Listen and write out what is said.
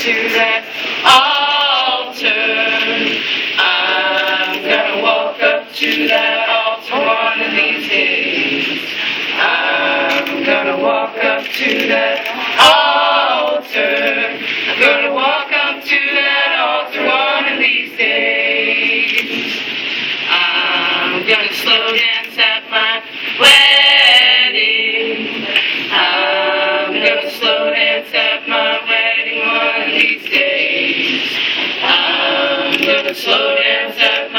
to that altar. I'm gonna walk up to that altar one of these days. I'm gonna walk up to that altar. I'm gonna walk up to that altar one of these days. I'm gonna slow dance at my wedding. These days. I'm gonna slow dance at